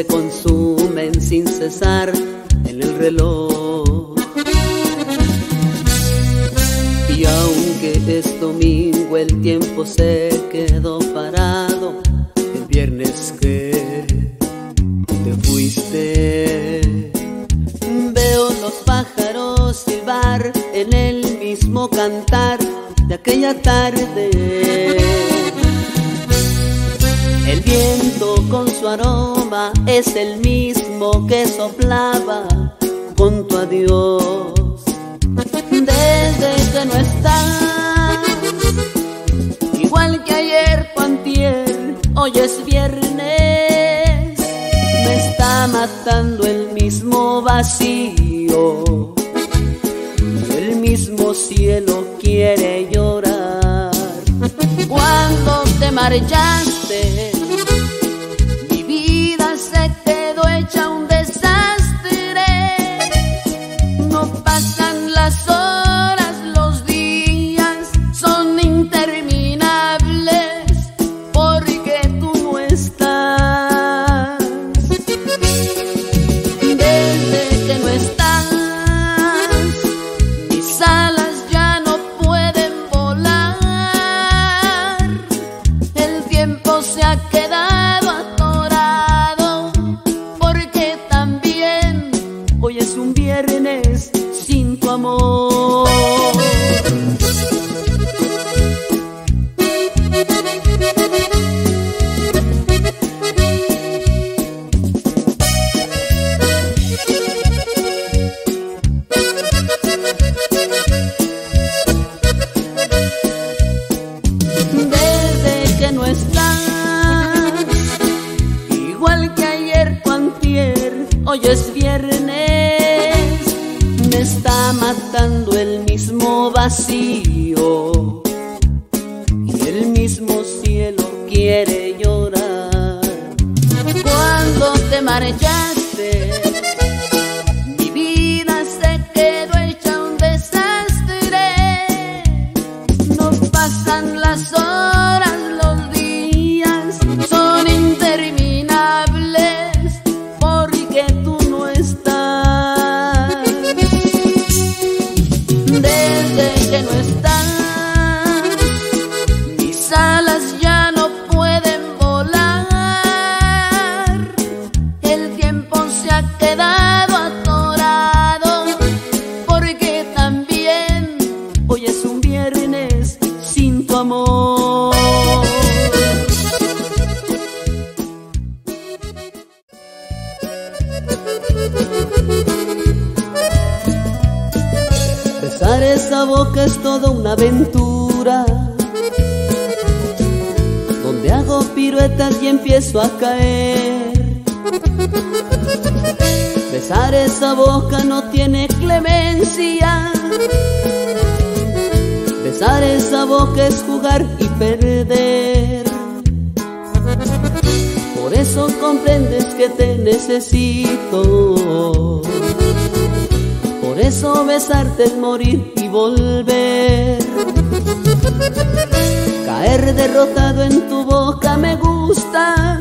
se consumen sin cesar en el reloj. Y aunque es domingo el tiempo se quedó parado, el viernes que te fuiste. Veo los pájaros silbar en el mismo cantar de aquella tarde. Es el mismo que soplaba con tu adiós. Desde que no estás, igual que ayer cuantier, hoy es viernes, me está matando el mismo vacío. El mismo cielo quiere llorar. Cuando te marchaste, aventura Donde hago piruetas y empiezo a caer. Besar esa boca no tiene clemencia. Besar esa boca es jugar y perder. Por eso comprendes que te necesito. Por eso besarte es morir volver. Caer derrotado en tu boca me gusta.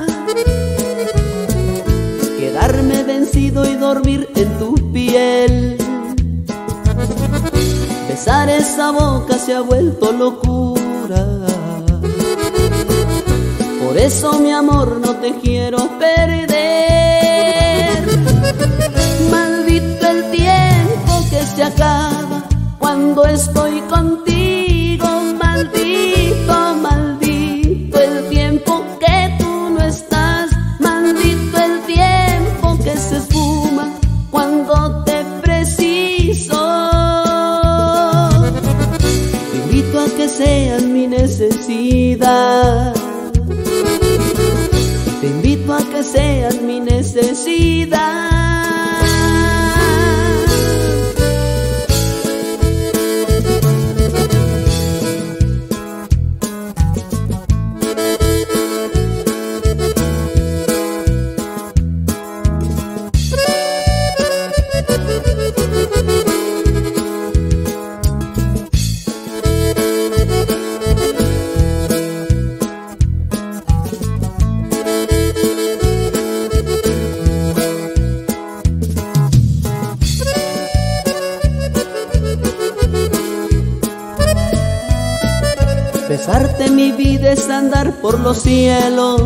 Quedarme vencido y dormir en tu piel. Besar esa boca se ha vuelto locura. Por eso mi amor no te quiero perder. Maldito el tiempo que se acaba cuando estoy contigo. Maldito, maldito el tiempo que tú no estás. Maldito el tiempo que se esfuma cuando te preciso. Te invito a que seas mi necesidad. Te invito a que seas mi necesidad. Cielos.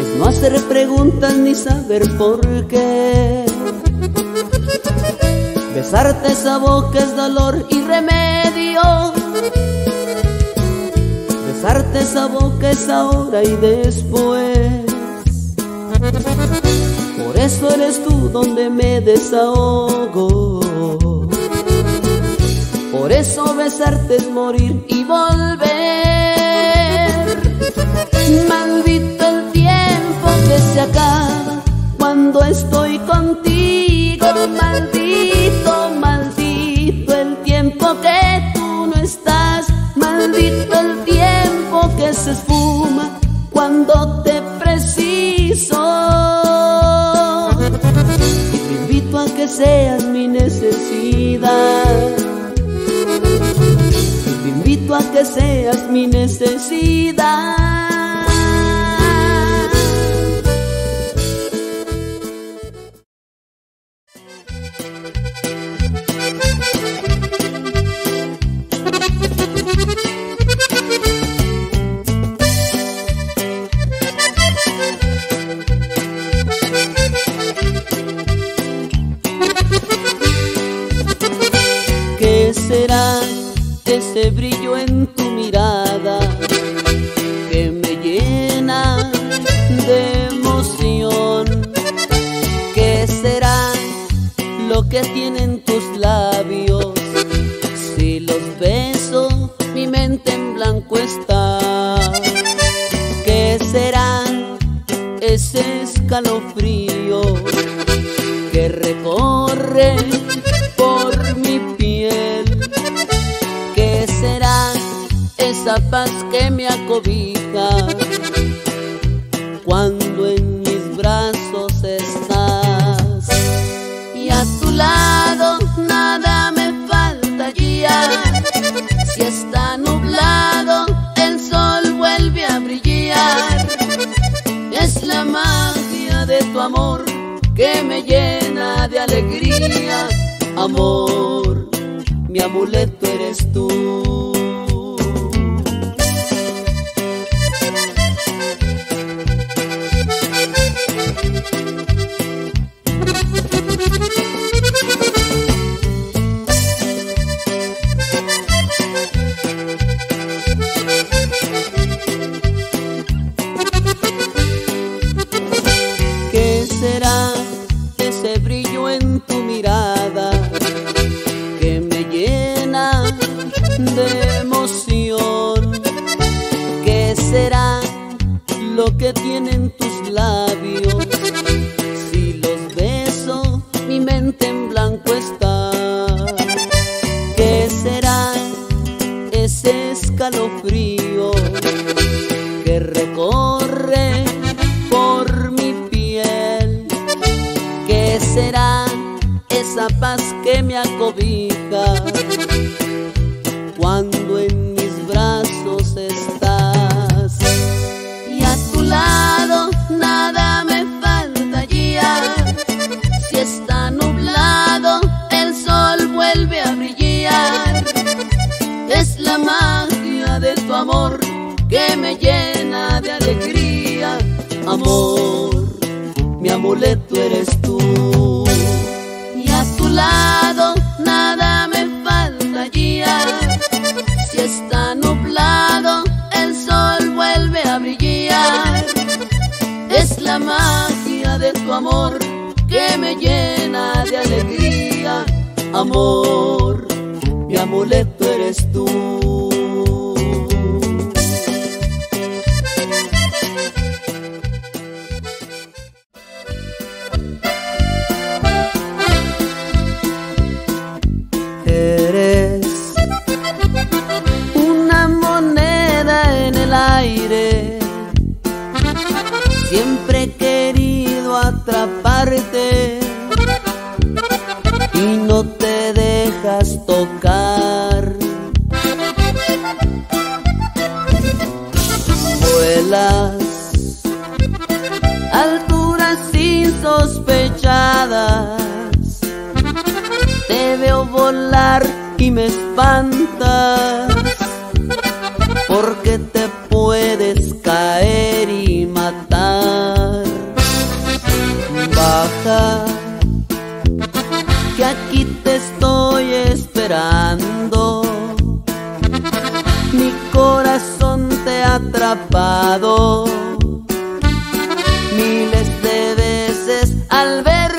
Es no hacer preguntas ni saber por qué. Besarte esa boca es dolor y remedio. Besarte esa boca es ahora y después. Por eso eres tú donde me desahogo. Por eso besarte es morir y volver. Maldito el tiempo que se acaba cuando estoy contigo. Maldito, maldito el tiempo que tú no estás. Maldito el tiempo que se esfuma cuando te preciso. Y te invito a que seas mi necesidad a que seas mi necesidad. De tu amor que me llena de alegría, amor mi amuleto eres tú. Amuleto eres tú. Y a tu lado nada me falta ya. Si está nublado, el sol vuelve a brillar. Es la magia de tu amor que me llena de alegría, amor, al ver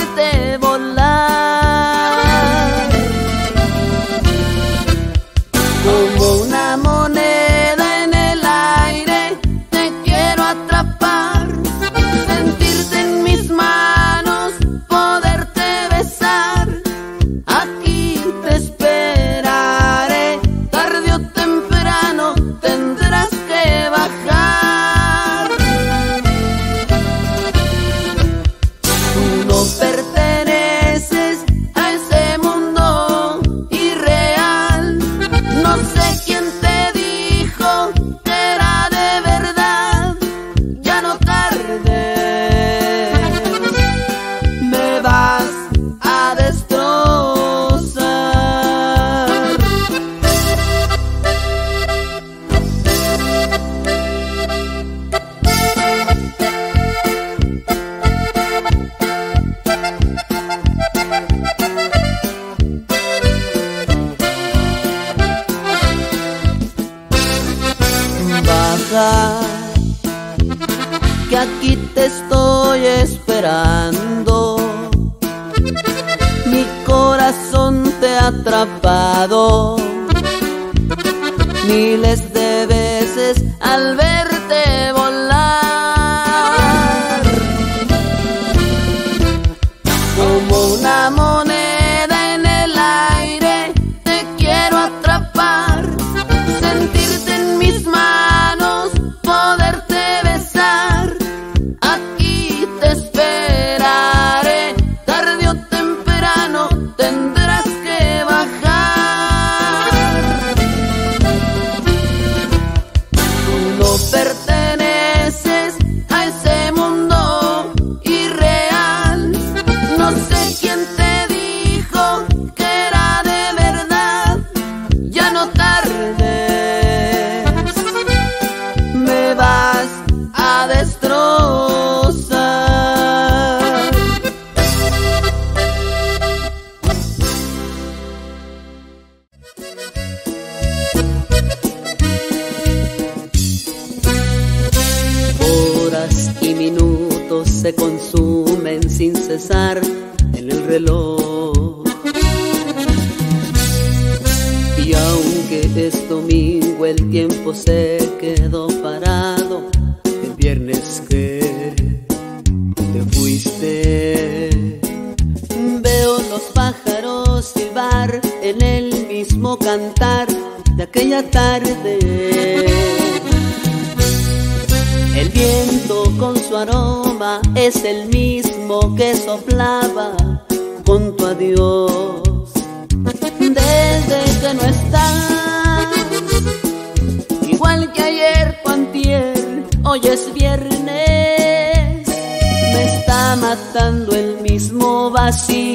así.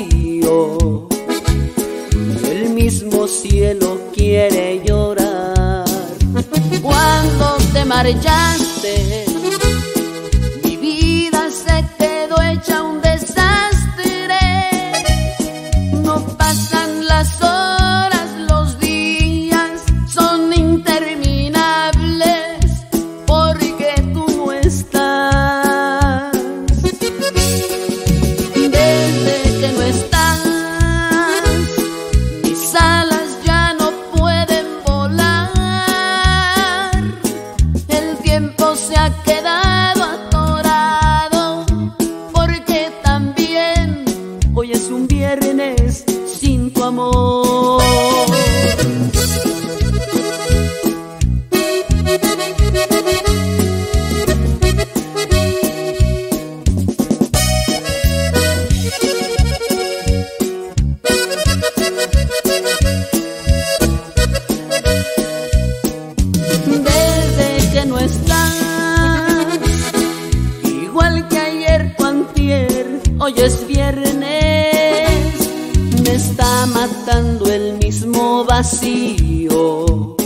vacío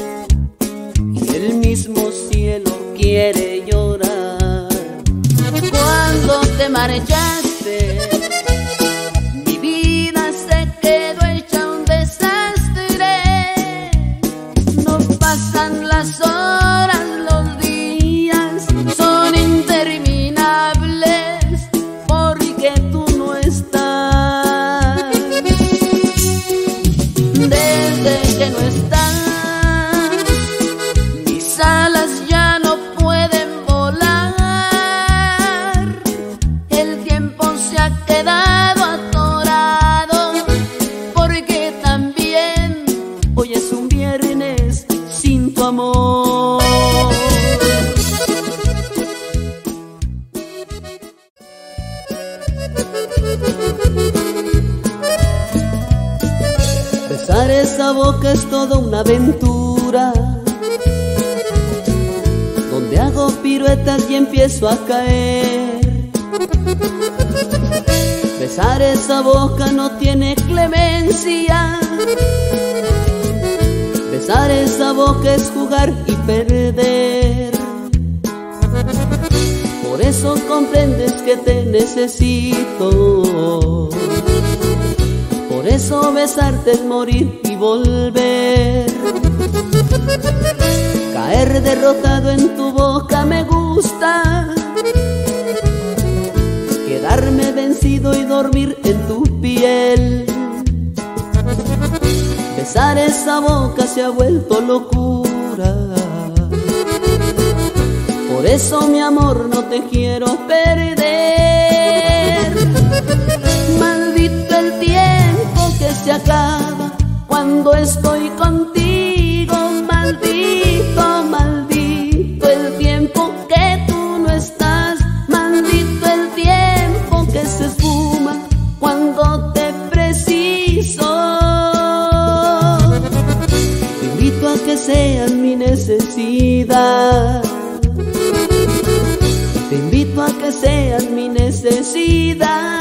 y el mismo cielo quiere llorar. Cuando te marchas En tu boca me gusta. Quedarme vencido y dormir en tu piel. Besar esa boca se ha vuelto locura. Por eso mi amor no te quiero perder. Maldito el tiempo que se acaba cuando estoy contigo. Necesidad. Te invito a que seas mi necesidad.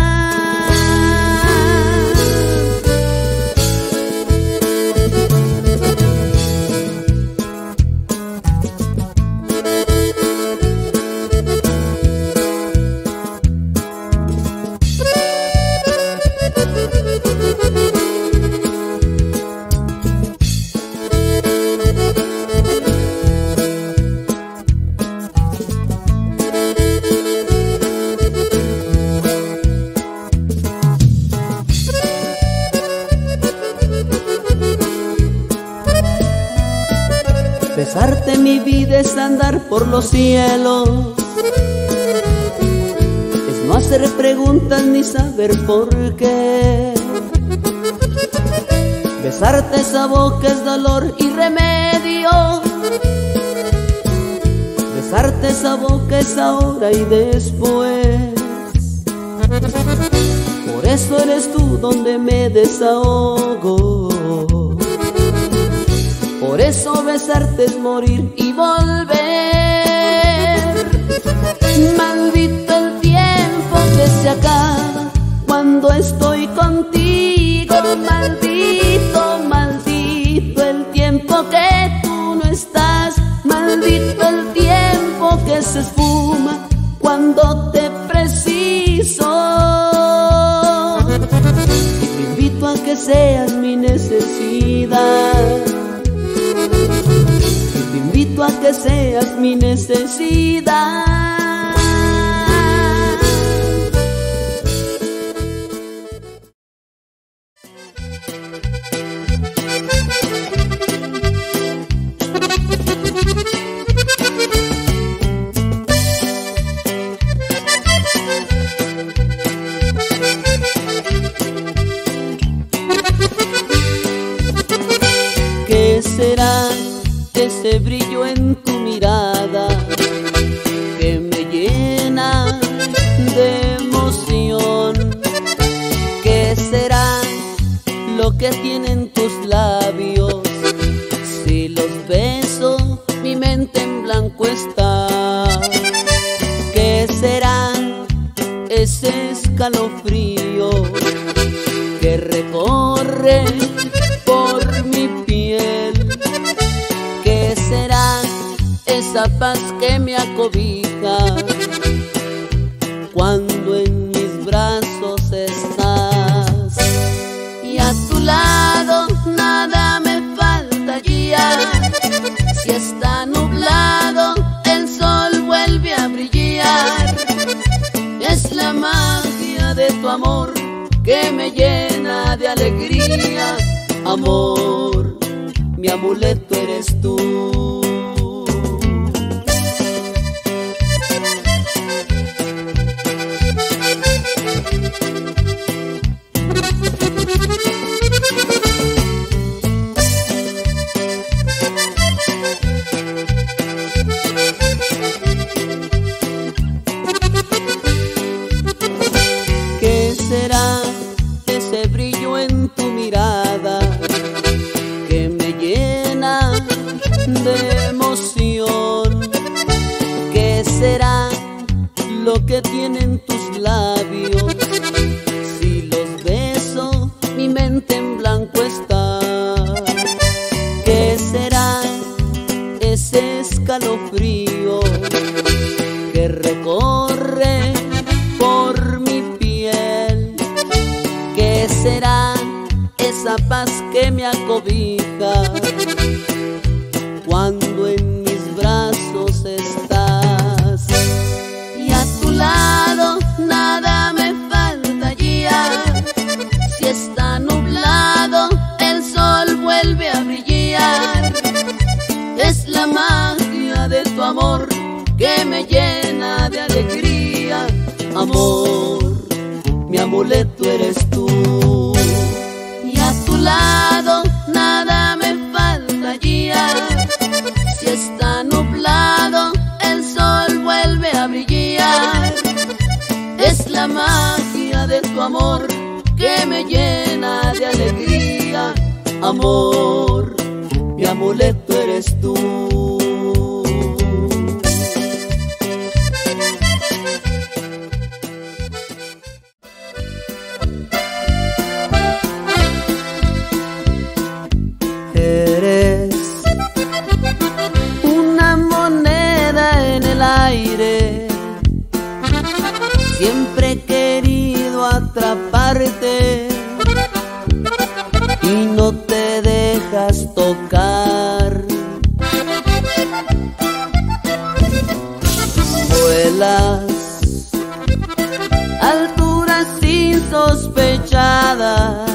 Mi vida es andar por los cielos. Es no hacer preguntas ni saber por qué. Besarte esa boca es dolor y remedio. Besarte esa boca es ahora y después. Por eso eres tú donde me desahogo. Por eso besarte es morir y volver. Maldito el tiempo que se acaba cuando estoy contigo. Maldito, maldito el tiempo que tú no estás. Maldito el tiempo que se esfuma cuando te preciso. Te invito a que seas mi necesidad. Invito a que seas mi necesidad. Ese detienen tu Siempre he querido atraparte y no te dejas tocar. Vuelas alturas insospechadas.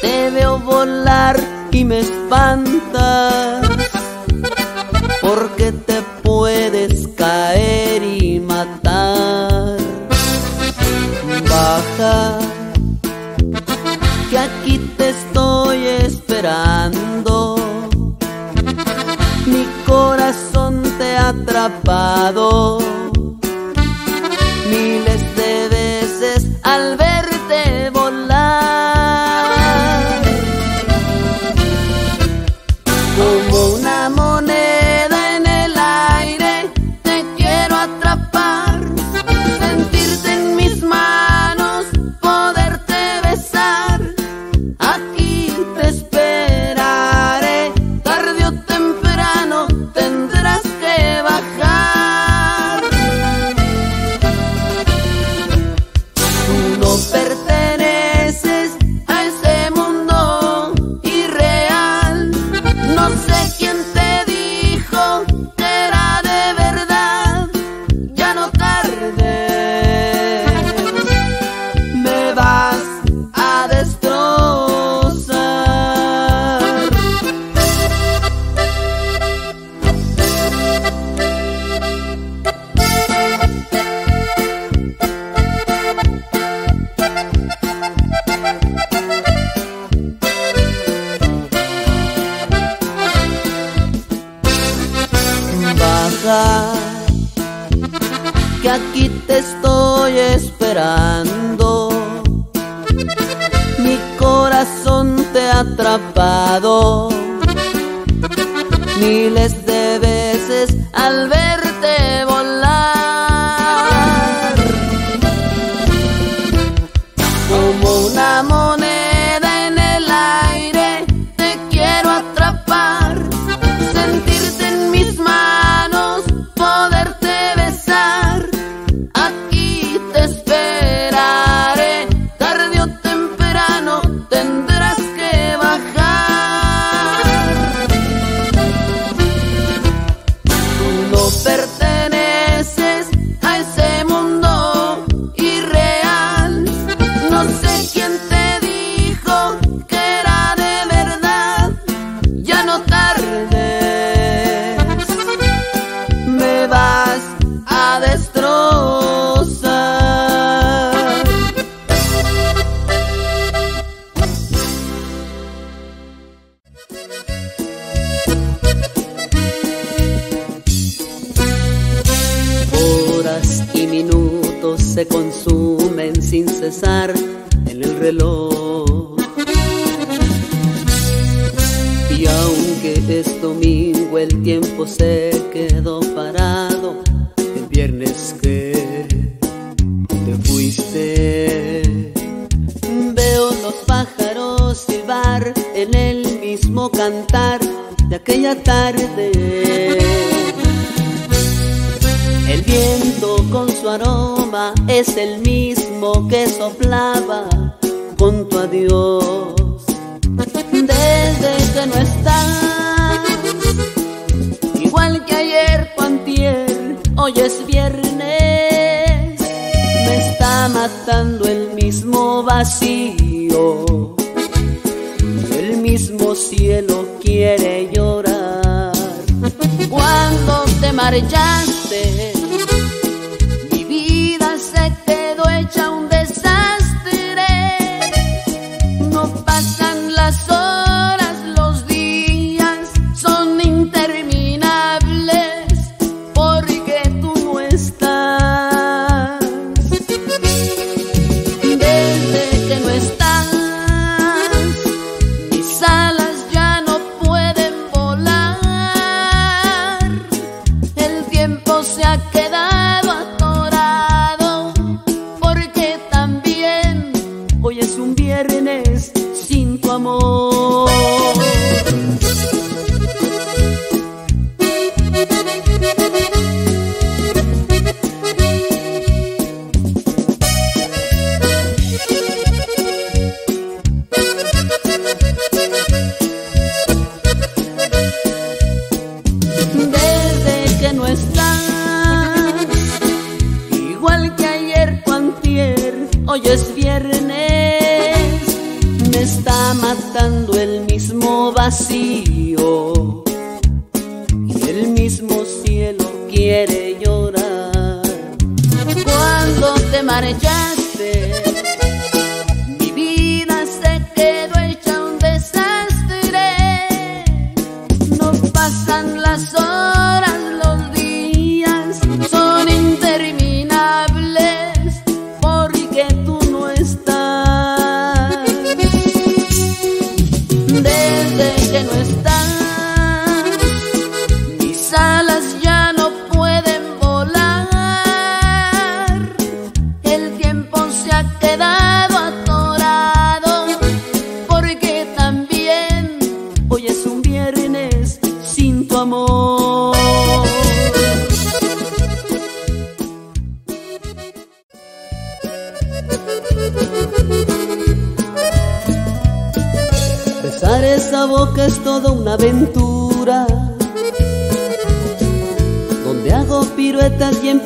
Te veo volar y me espantas. lado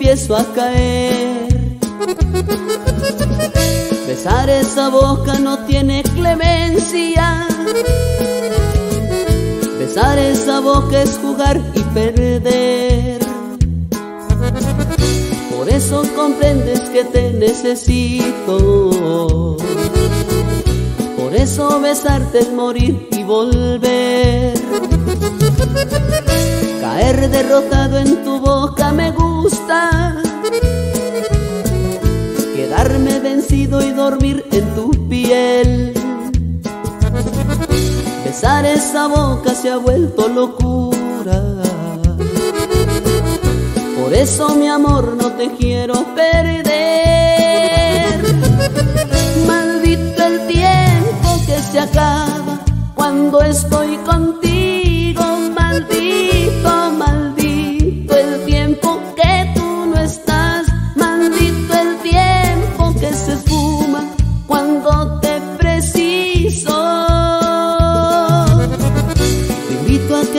empiezo a caer. Besar esa boca no tiene clemencia. Besar esa boca es jugar y perder. Por eso comprendes que te necesito. Por eso besarte es morir y volver. Caer derrotado en tu boca me gusta. Quedarme vencido y dormir en tu piel. Besar esa boca se ha vuelto locura. Por eso mi amor no te quiero perder. Maldito el tiempo que se acaba cuando estoy contigo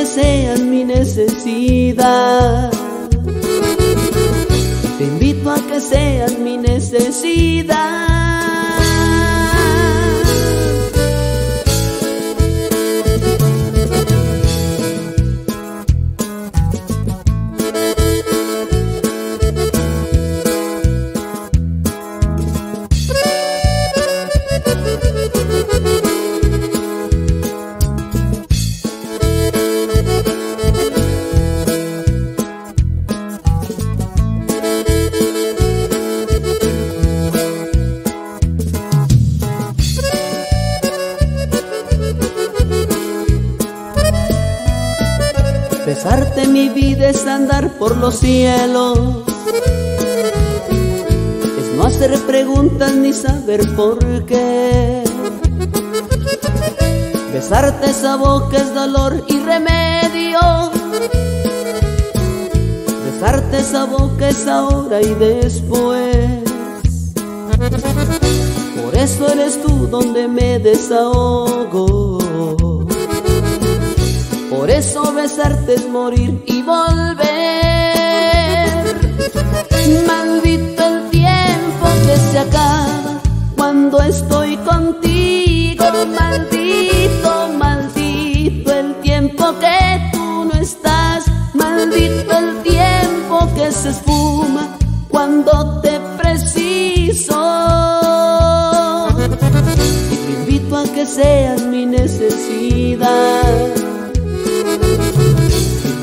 sean mi necesidad. Te invito a que seas mi necesidad. saber por qué. Besarte esa boca es dolor y remedio. Besarte esa boca es ahora y después. Por eso eres tú donde me desahogo. Por eso besarte es morir y volver. Maldito el tiempo que se acaba cuando estoy contigo. Maldito, maldito el tiempo que tú no estás. Maldito el tiempo que se esfuma cuando te preciso. Te invito a que seas mi necesidad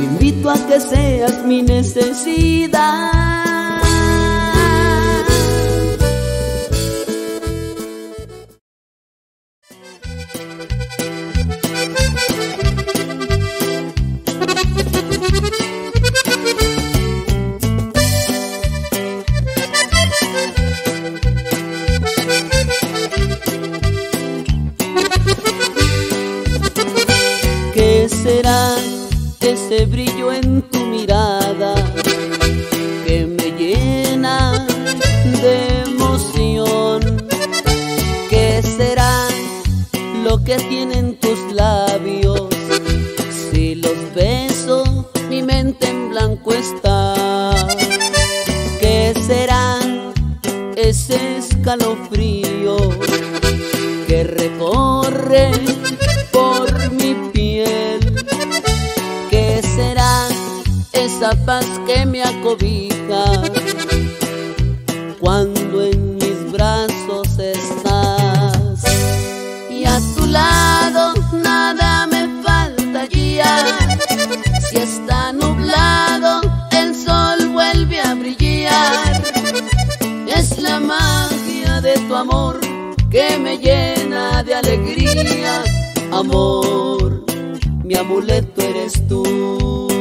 invito a que seas mi necesidad. Que me llena de alegría, amor mi amuleto eres tú.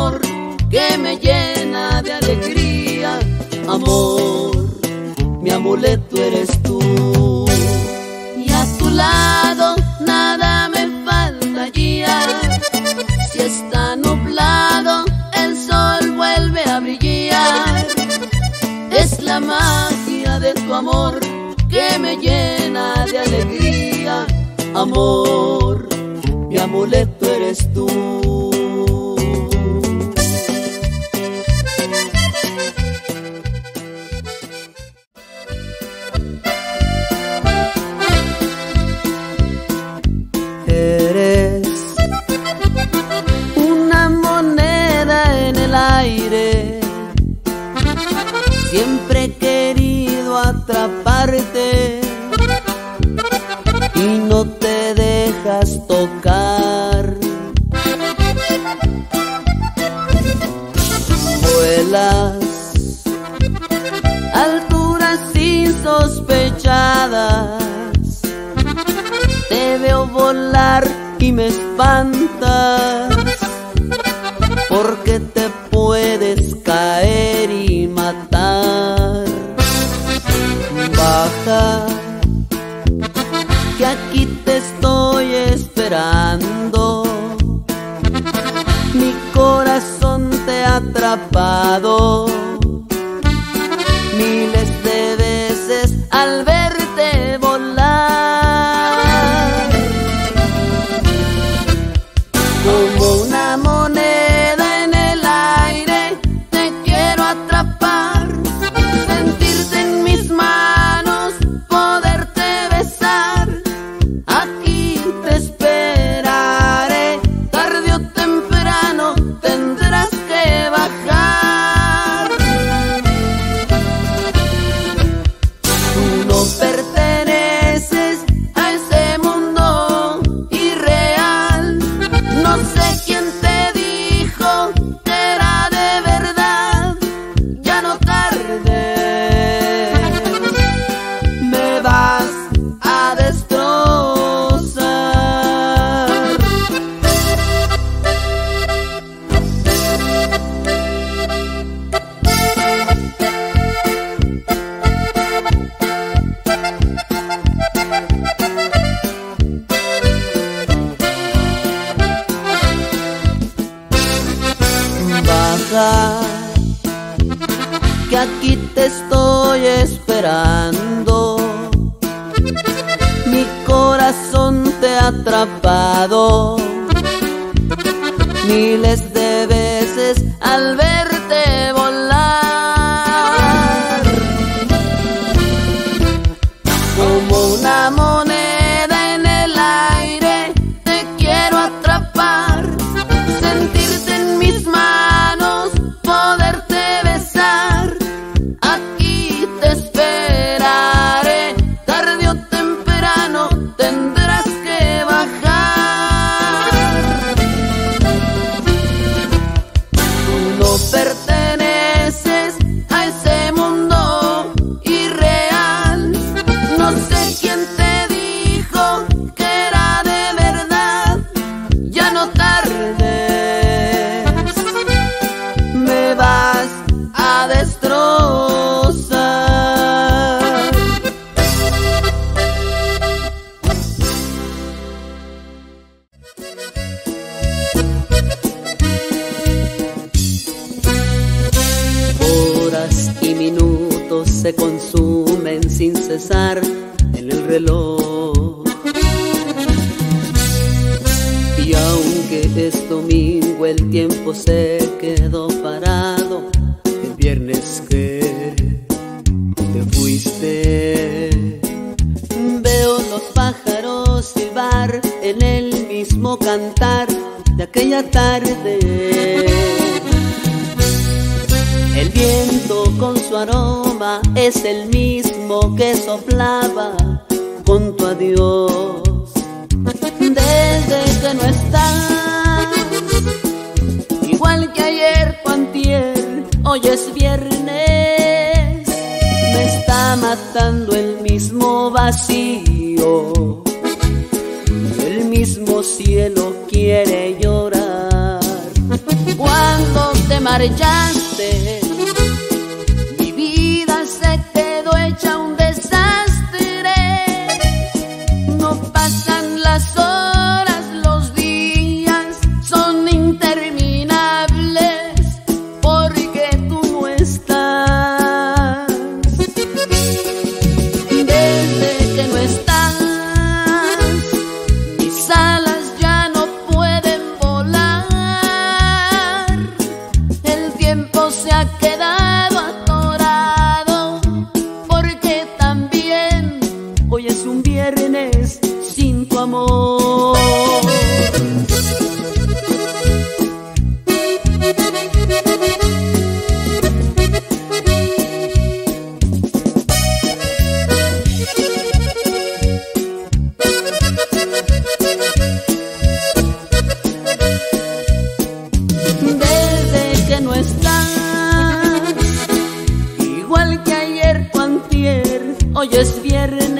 Amor que me llena de alegría, amor mi amuleto eres tú. Y a tu lado nada me falta ya. Si está nublado, el sol vuelve a brillar. Es la magia de tu amor que me llena de alegría, amor. Mi amuleto eres tú. levantas, porque te puedes caer y matar. Baja, que aquí te estoy esperando. Mi corazón te ha atrapado. es el mismo que soplaba junto a Dios. Desde que no estás, igual que ayer o hoy es viernes, me está matando el mismo vacío, el mismo cielo quiere llorar. Cuando te marchas, hoy es viernes,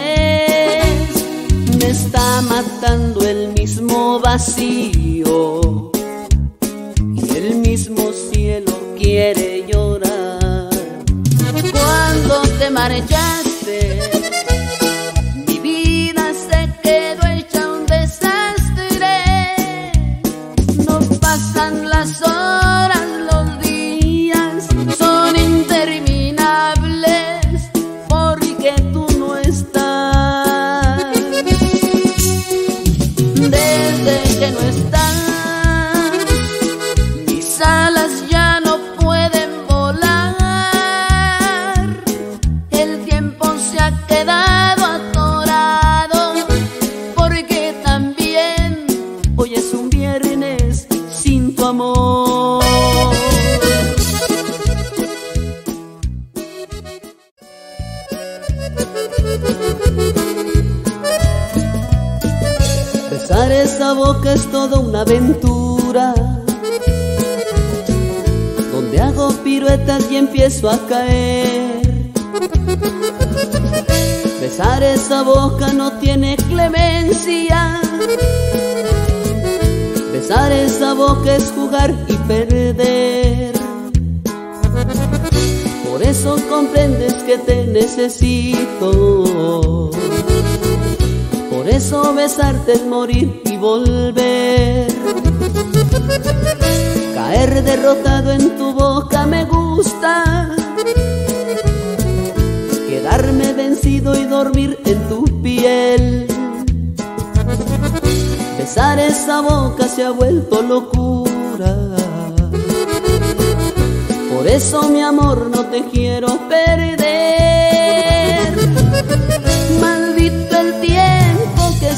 me está matando el mismo vacío y el mismo cielo quiere llorar. Cuando te marchas eso besarte es morir y volver. Caer derrotado en tu boca me gusta. Quedarme vencido y dormir en tu piel. Besar esa boca se ha vuelto locura. Por eso mi amor no te quiero perder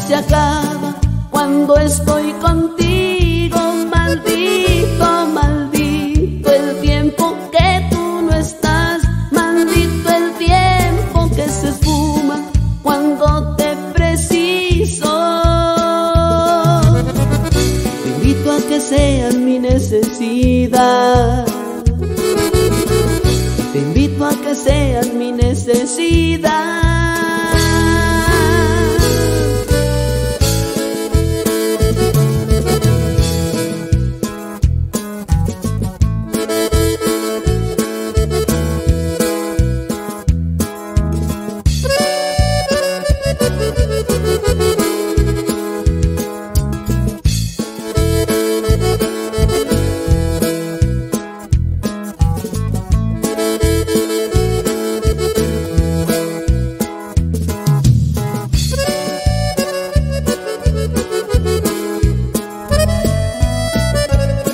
se acaba cuando estoy contigo Maldito, maldito el tiempo que tú no estás Maldito el tiempo que se esfuma cuando te preciso que seas mi necesidad. Te invito a que seas mi necesidad.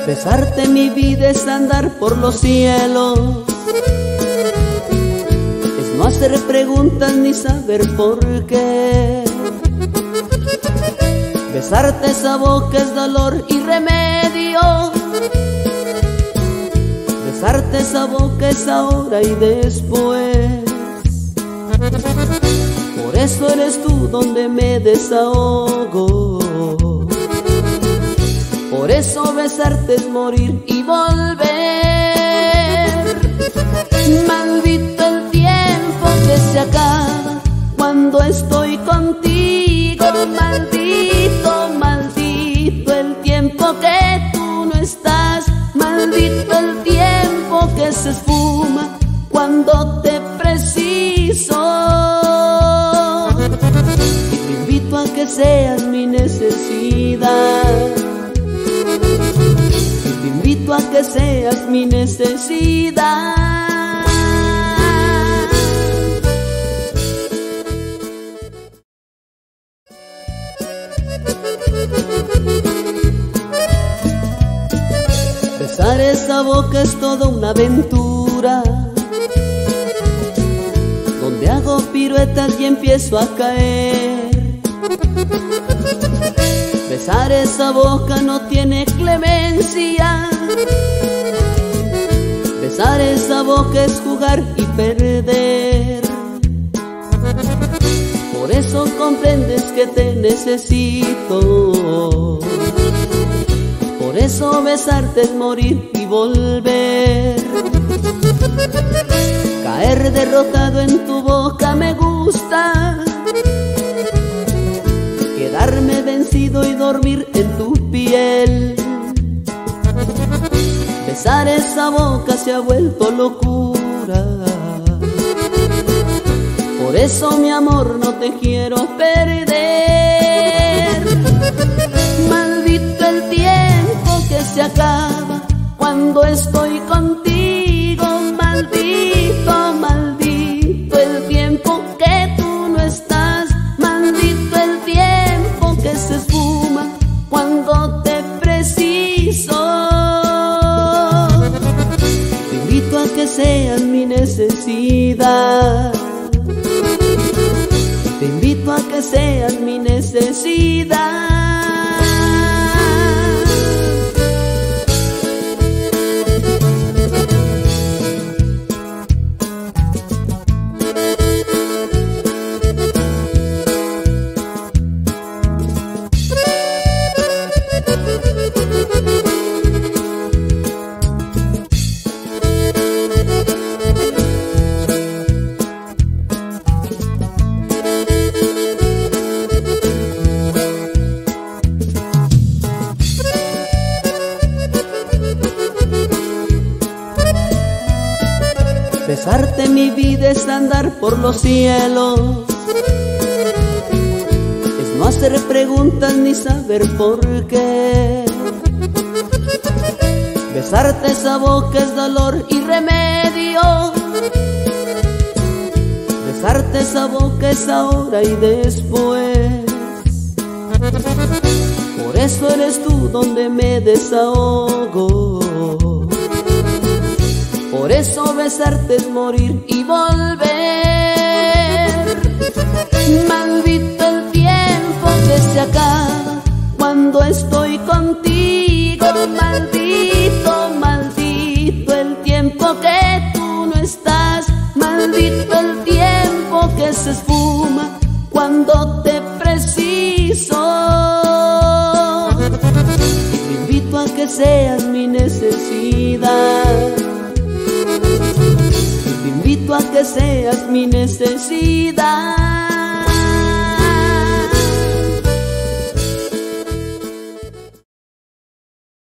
Besarte mi vida es andar por los cielos. Es no hacer preguntas ni saber por qué. Besarte esa boca es dolor y remedio. Besarte esa boca es ahora y después. Por eso eres tú donde me desahogo por eso besarte es morir y volver. Maldito el tiempo que se acaba cuando estoy contigo. Maldito, maldito el tiempo que tú no estás. Maldito el tiempo que se esfuma cuando te preciso. Y te invito a que seas mi necesidad. A que seas mi necesidad. Besar esa boca es toda una aventura Donde hago piruetas y empiezo a caer Besar esa boca no tiene clemencia Besar esa boca es jugar y perder. Por eso comprendes que te necesito. Por eso besarte es morir y volver. Caer derrotado en tu boca me gusta. Quedarme vencido y dormir en tu piel Besar esa boca se ha vuelto locura. Por eso mi amor no te quiero perder. Maldito el tiempo que se acaba cuando estoy contigo Te invito a que seas mi necesidad por los cielos. Es no hacer preguntas ni saber por qué. Besarte esa boca es dolor y remedio. Besarte esa boca es ahora y después. Por eso eres tú donde me desahogo. Por eso besarte es morir y volver. Maldito el tiempo que se acaba cuando estoy contigo. Maldito, maldito el tiempo que tú no estás. Maldito el tiempo que se esfuma cuando te preciso. Te invito a que seas mi necesidad que seas mi necesidad.